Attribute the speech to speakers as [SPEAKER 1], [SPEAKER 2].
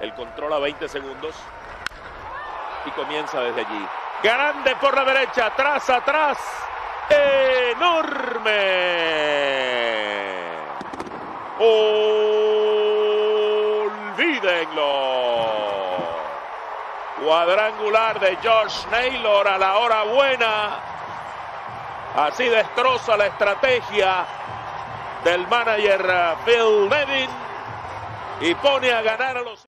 [SPEAKER 1] El control a 20 segundos. Y comienza desde allí. Grande por la derecha, atrás, atrás. Enorme. Olvídenlo. Cuadrangular de Josh Naylor a la hora buena. Así destroza la estrategia del manager eh, Phil Nevin y pone a ganar a los